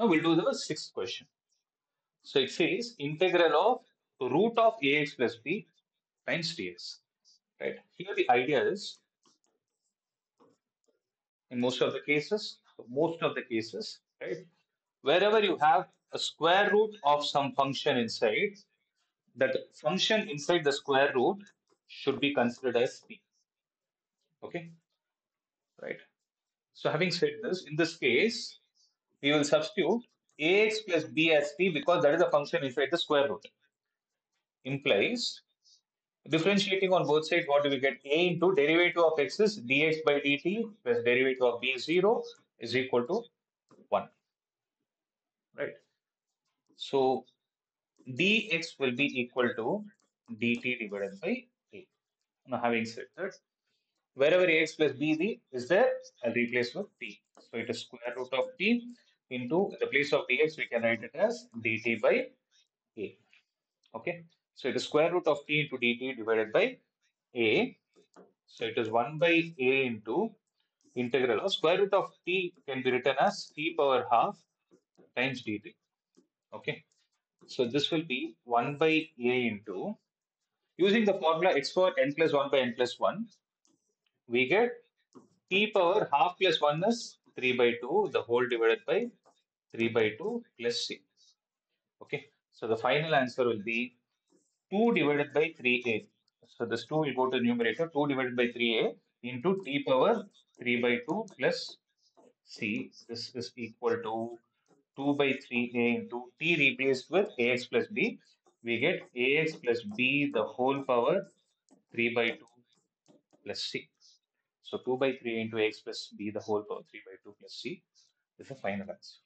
Now we'll do the sixth question. So it says integral of root of ax plus b times dx. Right. Here the idea is in most of the cases, most of the cases, right, wherever you have a square root of some function inside, that function inside the square root should be considered as t. Okay, right. So having said this, in this case, we will substitute ax plus b as t because that is a function inside the square root. Implies differentiating on both sides, what do we get? a into derivative of x is dx by dt plus derivative of b is 0 is equal to 1. Right. So dx will be equal to dt divided by a. Now having said that, wherever ax plus b is there, I'll replace with t. So it is square root of t into the place of dx, we can write it as dt by a. Okay. So it is square root of t into dt divided by a. So it is 1 by a into integral of square root of t can be written as t power half times dt. Okay. So this will be 1 by a into, using the formula x power n plus 1 by n plus 1, we get t power half plus 1 is 3 by 2, the whole divided by 3 by 2 plus c. Okay. So the final answer will be 2 divided by 3a. So this 2 will go to numerator, 2 divided by 3a into t power 3 by 2 plus c. This is equal to 2 by 3a into t replaced with ax plus b. We get ax plus b the whole power 3 by 2 plus c. So 2 by 3 into x plus b the whole power 3 by 2 plus c is the final answer.